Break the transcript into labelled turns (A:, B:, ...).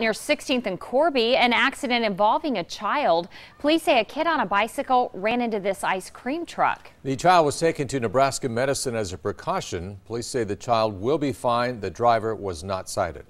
A: Near 16th and Corby, an accident involving a child. Police say a kid on a bicycle ran into this ice cream truck.
B: The child was taken to Nebraska Medicine as a precaution. Police say the child will be fine. The driver was not cited.